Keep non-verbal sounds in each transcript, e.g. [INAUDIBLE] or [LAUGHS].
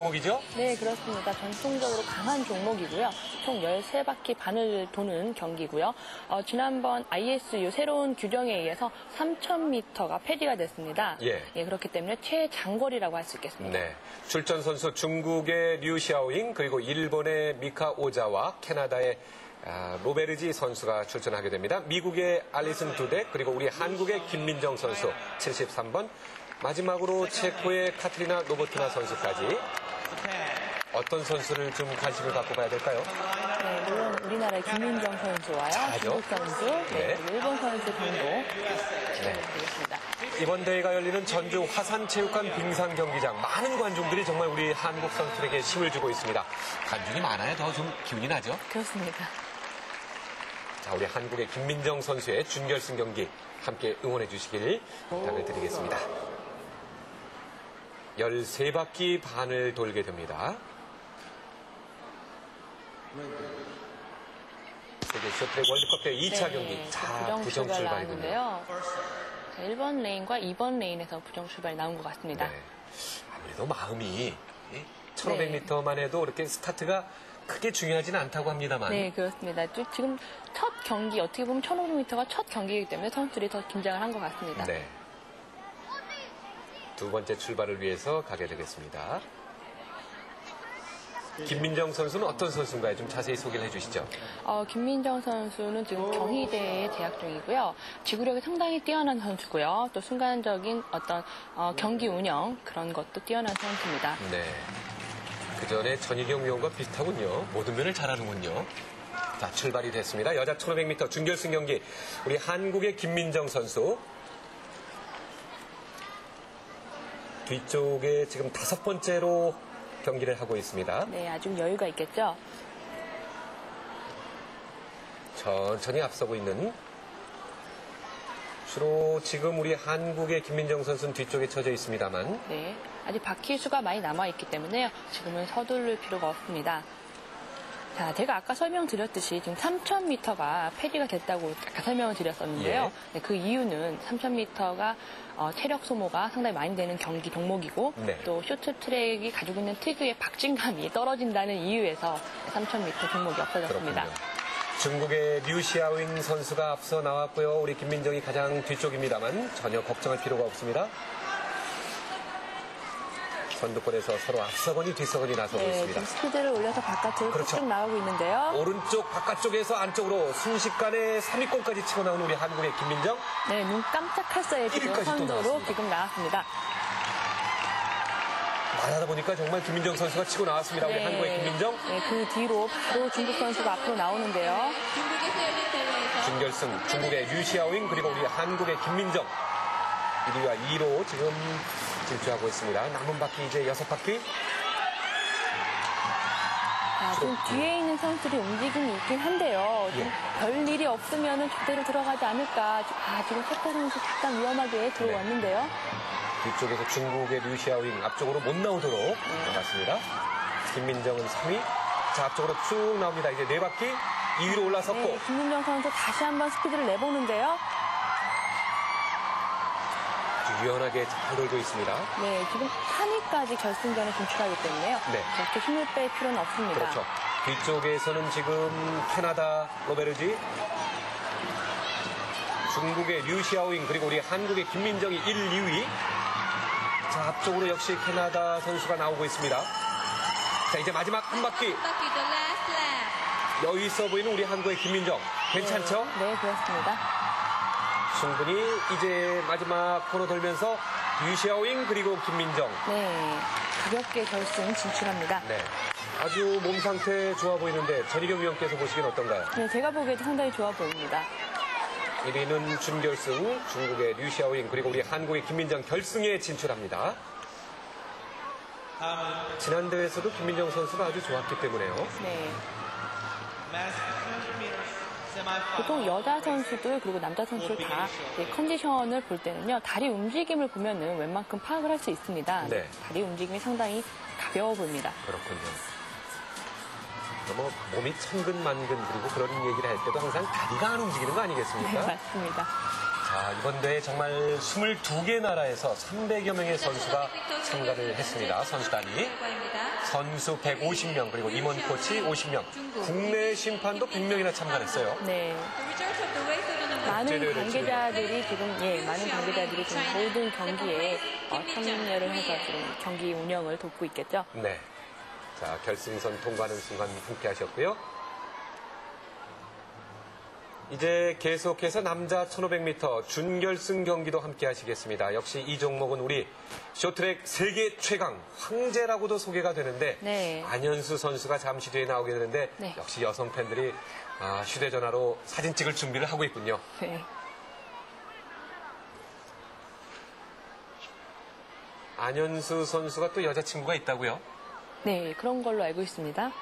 종목이죠? 네, 그렇습니다. 전통적으로 강한 종목이고요. 총 13바퀴 반을 도는 경기고요. 어, 지난번 ISU 새로운 규정에 의해서 3,000m가 폐지가 됐습니다. 예. 그렇기 때문에 최장거리라고 할 수 있겠습니다. 네. 출전 선수 중국의 류 샤오잉 그리고 일본의 미카 오자와 캐나다의 아, 로베르지 선수가 출전하게 됩니다. 미국의 알리슨 두덱 그리고 우리 한국의 김민정 선수 73번 마지막으로 체코의 카트리나 노보티나 선수까지 어떤 선수를 좀 관심을 갖고 봐야 될까요? 네, 물론 우리나라의 김민정 선수와요. 잘하죠. 선수, 네, 네. 일본 선수 정도 되겠습니다. 이번 대회가 열리는 전주 화산체육관 빙상 경기장 많은 관중들이 정말 우리 한국 선수들에게 힘을 주고 있습니다. 관중이 많아야 더 좀 기운이 나죠? 그렇습니다. 자, 우리 한국의 김민정 선수의 준결승 경기 함께 응원해 주시길 부탁을 드리겠습니다. 13바퀴 반을 돌게 됩니다. 세계 쇼트트랙 월드컵 대회 2차 경기. 자, 부정 부정 출발 출발이군요. 나왔는데요. 자, 1번 레인과 2번 레인에서 부정 출발이 나온 것 같습니다. 네. 아무래도 마음이 1500m만 해도 이렇게 스타트가 크게 중요하지는 않다고 합니다만 네, 그렇습니다. 또 지금 첫 경기, 어떻게 보면 1500m가 첫 경기이기 때문에 선수들이 더 긴장을 한 것 같습니다. 네. 두 번째 출발을 위해서 가게 되겠습니다. 김민정 선수는 어떤 선수인가요? 좀 자세히 소개를 해주시죠. 어, 김민정 선수는 지금 경희대에 재학 중이고요. 지구력이 상당히 뛰어난 선수고요. 또 순간적인 어떤 어, 경기 운영 그런 것도 뛰어난 선수입니다. 네. 그 전에 전희경 위원과 비슷하군요. 모든 면을 잘하는군요. 자, 출발이 됐습니다. 여자 1500m 준결승 경기. 우리 한국의 김민정 선수. 뒤쪽에 지금 다섯 번째로 경기를 하고 있습니다. 네, 아주 여유가 있겠죠. 천천히 앞서고 있는 주로 지금 우리 한국의 김민정 선수는 뒤쪽에 쳐져 있습니다만 네, 아직 바퀴 수가 많이 남아 있기 때문에요. 지금은 서두를 필요가 없습니다. 자, 제가 아까 설명드렸듯이 지금 3,000m가 폐지가 됐다고 아까 설명을 드렸었는데요. 예. 네, 그 이유는 3,000m가 어, 체력 소모가 상당히 많이 되는 경기 종목이고 네. 또 쇼트트랙이 가지고 있는 특유의 박진감이 [LAUGHS] 떨어진다는 이유에서 3,000m 종목이 없어졌습니다. 그렇군요. 중국의 류시아윙 선수가 앞서 나왔고요. 우리 김민정이 가장 뒤쪽입니다만 전혀 걱정할 필요가 없습니다. 선두권에서 서로 앞서거니 뒤서거니 나서고 네, 있습니다. 스피드를 올려서 바깥으로 그렇죠. 쭉 나가고 있는데요. 오른쪽 바깥쪽에서 안쪽으로 순식간에 3위권까지 치고 나오는 우리 한국의 김민정. 네, 눈 깜짝할 사이에 지금 선두로. 지금 나왔습니다. 말하다 보니까 정말 김민정 선수가 치고 나왔습니다. 우리 한국의 김민정. 네, 그 뒤로 바로 중국 선수가 앞으로 나오는데요. 준결승 중국의 류시아윙 그리고 우리 한국의 김민정 1위와 2위로 지금 질주하고 있습니다. 남은 바퀴 이제 여섯 바퀴. 자, 지금 뒤에 있는 선수들이 움직임이 있긴 한데요. 예. 별 일이 없으면 제대로 들어가지 않을까. 아, 지금 세터 선수 약간 위험하게 들어왔는데요. 뒤쪽에서 중국의 류시아윙 앞쪽으로 못 나오도록 나갔습니다. 김민정은 3위. 자, 앞쪽으로 쭉 나옵니다. 이제 네 바퀴 2위로 올라섰고 네, 김민정 선수 다시 한번 스피드를 내보는데요. 유연하게 잘 돌고 있습니다. 네, 지금 3위까지 결승전에 진출하기 때문에요. 네. 그렇게 힘을 뺄 필요는 없습니다. 그렇죠. 뒤쪽에서는 지금 캐나다 로베르지, 중국의 류시아오잉 그리고 우리 한국의 김민정이 1, 2위. 자 앞쪽으로 역시 캐나다 선수가 나오고 있습니다. 자 이제 마지막 한 바퀴 바퀴 the last lap. 여유 있어 보이는 우리 한국의 김민정 괜찮죠? 네, 그렇습니다. 충분히 이제 마지막 코너 돌면서 류시아오잉 그리고 김민정. 네, 가볍게 결승 진출합니다. 네. 아주 몸 상태 좋아 보이는데 전희경 위원께서 보시기엔 어떤가요? 네, 제가 보기에도 상당히 좋아 보입니다. 1위는 준결승 중국의 류시아오잉 그리고 우리 한국의 김민정 결승에 진출합니다. 지난 대회에서도 김민정 선수가 아주 좋았기 때문에요. 네. 보통 여자 선수들 그리고 남자 선수들 다이 컨디션을 볼 때는요 다리 움직임을 보면은 웬만큼 파악을 할 수 있습니다. 네. 다리 움직임이 상당히 가벼워 보입니다. 그렇군요. 뭐 몸이 천근만근 그리고 그런 얘기를 할 때도 항상 다리가 안 움직이는 거 네, 아니겠습니까? 맞습니다. 자, 이번 대회 정말 22개 나라에서 300여 명의 선수가 참가를 했습니다. 선수단이. 선수 150명, 그리고 임원 코치 50명, 국내 심판도 100명이나 참가했어요. 네. 많은 관계자들이 지금 예 많은 관계자들이 지금 모든 경기에 어, 참여를 해서 지금 경기 운영을 돕고 있겠죠. 네. 자, 결승선 통과하는 순간 함께 하셨고요. 이제 계속해서 남자 1500m 준결승 경기도 함께 하시겠습니다. 역시 이 종목은 우리 쇼트랙 세계 최강 황제라고도 소개가 되는데 네. 안현수 선수가 잠시 뒤에 나오게 되는데 네. 역시 여성 팬들이 아, 휴대전화로 사진 찍을 준비를 하고 있군요. 네. 안현수 선수가 또 여자친구가 있다고요? 네, 그런 걸로 알고 있습니다.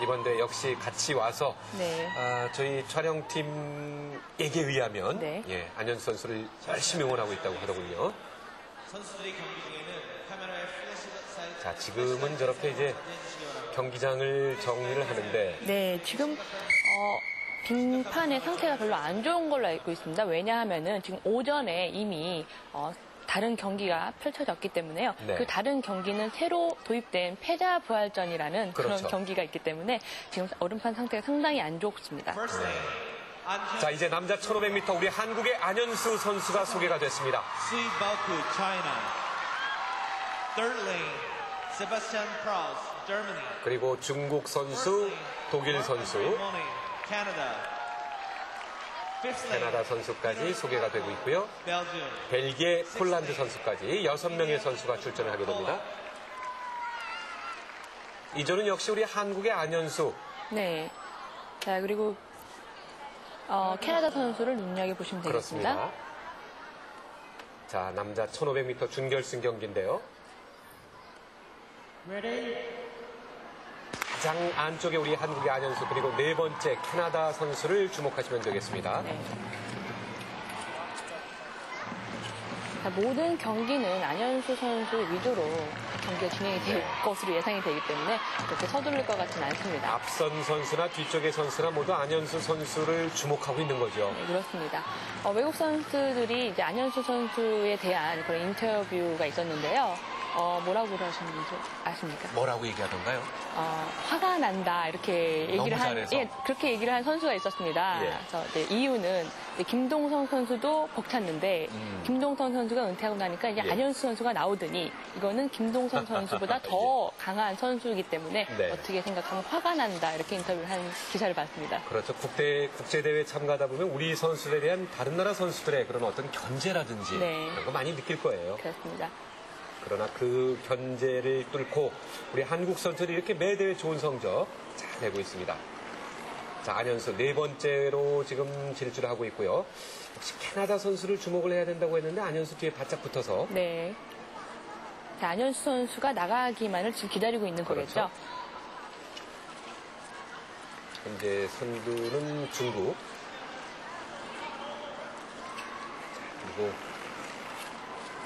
이번 대회 역시 같이 와서 네. 아, 저희 촬영팀에게 의하면 네. 예, 안현수 선수를 열심히 응원하고 있다고 하더군요. 선수들이 경기 중에는 카메라에 플래시가 쌓여 자, 지금은 저렇게 이제 경기장을 정리를 하는데 네, 지금 어, 빙판의 상태가 별로 안 좋은 걸로 알고 있습니다. 왜냐하면은 지금 오전에 이미 어, 다른 경기가 펼쳐졌기 때문에요. 네. 그 다른 경기는 새로 도입된 패자 부활전이라는 그런 그렇죠. 경기가 있기 때문에 지금 얼음판 상태가 상당히 안 좋습니다. 안현 자, 이제 남자 1500m 우리 한국의 안현수 선수가 소개가 됐습니다. 그리고 중국 선수, 독일 선수, 캐나다 선수까지 소개가 되고 있고요. 벨기에, 폴란드 선수까지 여섯 명의 선수가 출전을 하게 됩니다. 이조는 역시 우리 한국의 안현수, 네. 자, 그리고 어, 캐나다 선수를 눈여겨보시면 되겠습니다. 그렇습니다. 자, 남자 1500m 준결승 경기인데요. 가장 안쪽에 우리 한국의 안현수 그리고 네 번째 캐나다 선수를 주목하시면 되겠습니다. 네. 자, 모든 경기는 안현수 선수 위주로 경기가 진행이 될 것으로 예상이 되기 때문에 그렇게 서두를 것 같지는 않습니다. 앞선 선수나 뒤쪽의 선수나 모두 안현수 선수를 주목하고 있는 거죠. 네, 그렇습니다. 어, 외국 선수들이 이제 안현수 선수에 대한 그런 인터뷰가 있었는데요. 어, 뭐라고 그러셨는지 아십니까? 뭐라고 얘기하던가요? 어, 화가 난다 이렇게 얘기를 한. 예, 그렇게 얘기를 한 선수가 있었습니다. 예. 그래서 이제 이유는 김동성 선수도 벅찼는데 음. 김동성 선수가 은퇴하고 나니까 이제 예. 안현수 선수가 나오더니 이거는 김동성 선수보다 [LAUGHS] 더 강한 선수이기 때문에 네. 어떻게 생각하면 화가 난다 이렇게 인터뷰를 한 기사를 봤습니다. 그렇죠. 국대, 국제 대회 참가하다 보면 우리 선수들에 대한 다른 나라 선수들의 그런 어떤 견제라든지 네. 그런 거 많이 느낄 거예요. 그렇습니다. 그러나 그 견제를 뚫고 우리 한국 선수들이 이렇게 매 대회 좋은 성적 잘 내고 있습니다. 자, 안현수 네 번째로 지금 질주를 하고 있고요. 역시 캐나다 선수를 주목을 해야 된다고 했는데 안현수 뒤에 바짝 붙어서 네. 자, 안현수 선수가 나가기만을 지금 기다리고 있는 그렇죠. 거겠죠. 현재 선두는 중국. 자, 그리고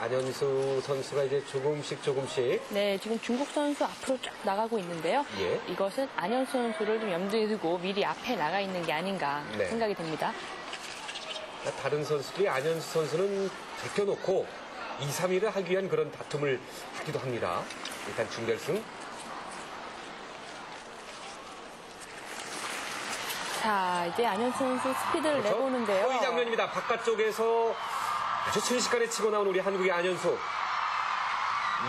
안현수 선수가 이제 조금씩 조금씩 네, 지금 중국 선수 앞으로 쫙 나가고 있는데요. 예. 이것은 안현수 선수를 좀 염두에 두고 미리 앞에 나가 있는 게 아닌가 네. 생각이 됩니다. 다른 선수들이 안현수 선수는 제껴놓고 2, 3위를 하기 위한 그런 다툼을 하기도 합니다. 일단 준결승. 자, 이제 안현수 선수 스피드를 그렇죠? 내보는데요. 어, 이 장면입니다. 바깥쪽에서 순식간에 치고 나온 우리 한국의 안현수.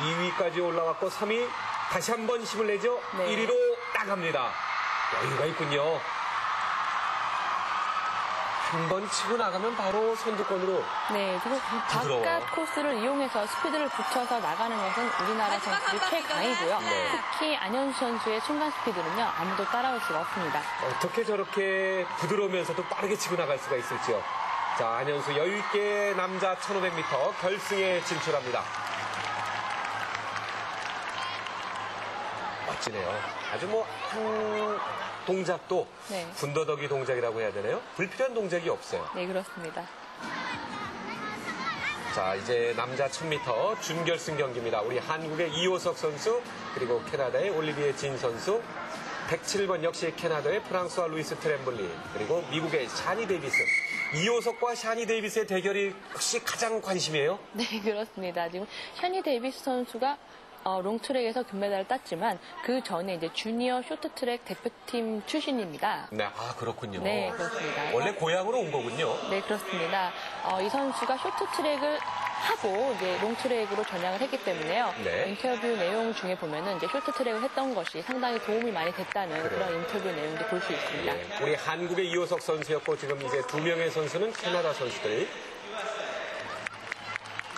2위까지 올라왔고 3위 다시 한번 힘을 내죠. 네. 1위로 나갑니다. 여유가 있군요. 한 번 치고 나가면 바로 선두권으로 네, 지금 부드러워요. 바깥 코스를 이용해서 스피드를 붙여서 나가는 것은 우리나라 한 최강이고요. 네. 특히 안현수 선수의 순간 스피드는요, 아무도 따라올 수가 없습니다. 어떻게 저렇게 부드러우면서도 빠르게 치고 나갈 수가 있을지요. 자, 안현수 여유있게 남자 1500m 결승에 진출합니다. 멋지네요. 아주 뭐, 한 동작도 네. 군더더기 동작이라고 해야 되나요? 불필요한 동작이 없어요. 네, 그렇습니다. 자, 이제 남자 1000m 준결승 경기입니다. 우리 한국의 이호석 선수, 그리고 캐나다의 올리비에 진 선수, 107번 역시 캐나다의 프랑스와 루이스 트렘블리, 그리고 미국의 샤니 데이비스. 이호석과 샤니 데이비스의 대결이 역시 가장 관심이에요? 네, [LAUGHS] 그렇습니다. 지금 샤니 데이비스 선수가 어, 롱트랙에서 금메달을 땄지만 그 전에 이제 주니어 쇼트트랙 대표팀 출신입니다. 네, 아 그렇군요. 네, 그렇습니다. 원래 고향으로 온 거군요. 네, 그렇습니다. 어, 이 선수가 쇼트트랙을 하고 이제 롱트랙으로 전향을 했기 때문에요. 네. 인터뷰 내용 중에 보면은 이제 쇼트트랙을 했던 것이 상당히 도움이 많이 됐다는 그런 인터뷰 내용도 볼 수 있습니다. 예, 우리 한국의 이호석 선수였고 지금 이제 두 명의 선수는 캐나다 선수들.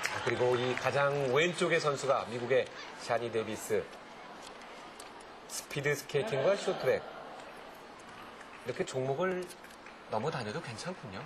자, 그리고 이 가장 왼쪽의 선수가 미국의 샤니 데이비스. 스피드 스케이팅과 쇼트트랙. 이렇게 종목을 넘어 다녀도 괜찮군요.